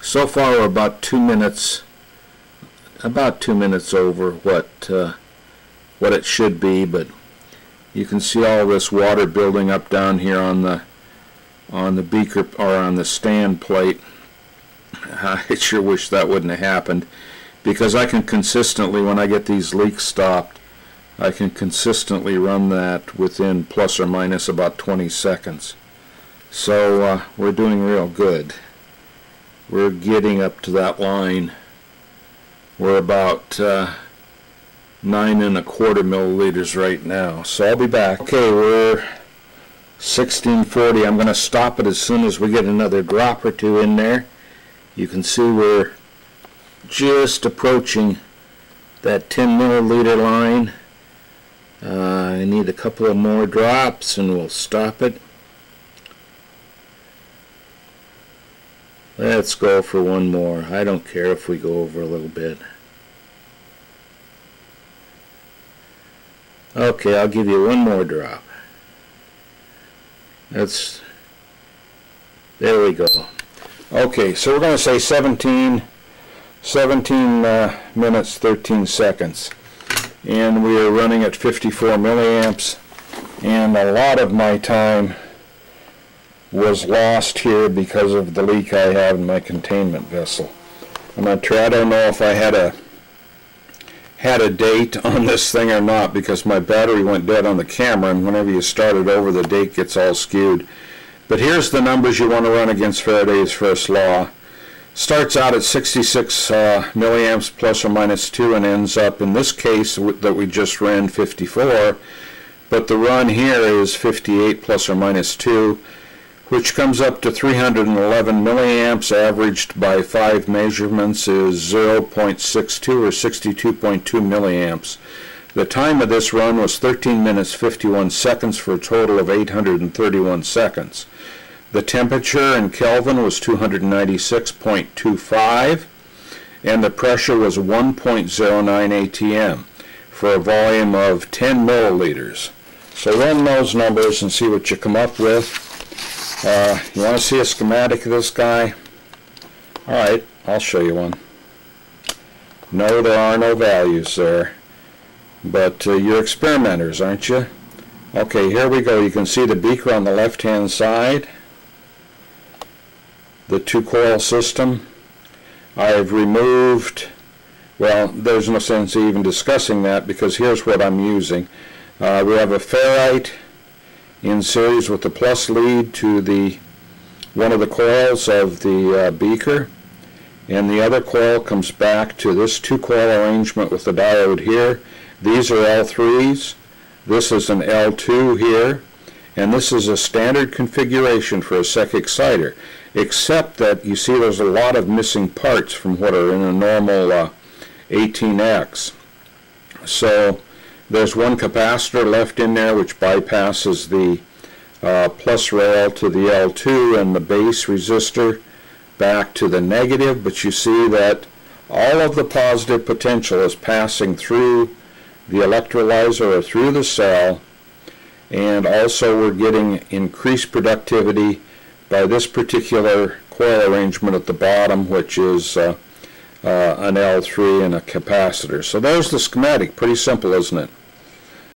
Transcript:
So far, we're about two minutes, about two minutes over what uh, what it should be, but you can see all this water building up down here on the on the beaker or on the stand plate. I sure wish that wouldn't have happened because I can consistently, when I get these leaks stopped, I can consistently run that within plus or minus about 20 seconds. So uh, we're doing real good. We're getting up to that line. We're about uh, nine and a quarter milliliters right now. So I'll be back. Okay, we're 1640. I'm going to stop it as soon as we get another drop or two in there. You can see we're just approaching that 10 milliliter line. Uh, I need a couple of more drops and we'll stop it. Let's go for one more. I don't care if we go over a little bit. Okay, I'll give you one more drop. That's, there we go. Okay, so we're going to say 17, 17 uh, minutes, 13 seconds. And we are running at 54 milliamps. And a lot of my time was lost here because of the leak I have in my containment vessel. I'm to try, I don't know if I had a had a date on this thing or not because my battery went dead on the camera and whenever you start it over the date gets all skewed. But here's the numbers you want to run against Faraday's first law. Starts out at 66 uh, milliamps plus or minus 2 and ends up in this case that we just ran 54 but the run here is 58 plus or minus 2 which comes up to 311 milliamps averaged by five measurements is 0.62 or 62.2 milliamps. The time of this run was 13 minutes 51 seconds for a total of 831 seconds. The temperature in Kelvin was 296.25 and the pressure was 1.09 atm for a volume of 10 milliliters. So run those numbers and see what you come up with. Uh, you want to see a schematic of this guy? Alright, I'll show you one. No, there are no values there. But uh, you're experimenters, aren't you? Okay, here we go. You can see the beaker on the left-hand side. The two-coil system. I've removed, well, there's no sense even discussing that because here's what I'm using. Uh, we have a ferrite in series with the plus lead to the one of the coils of the uh, beaker. And the other coil comes back to this two coil arrangement with the diode here. These are L3s this is an L2 here. And this is a standard configuration for a SEC exciter except that you see there's a lot of missing parts from what are in a normal uh, 18X so there's one capacitor left in there which bypasses the uh, plus rail to the L2 and the base resistor back to the negative, but you see that all of the positive potential is passing through the electrolyzer or through the cell, and also we're getting increased productivity by this particular coil arrangement at the bottom, which is uh, uh, an L3 and a capacitor. So there's the schematic. Pretty simple, isn't it?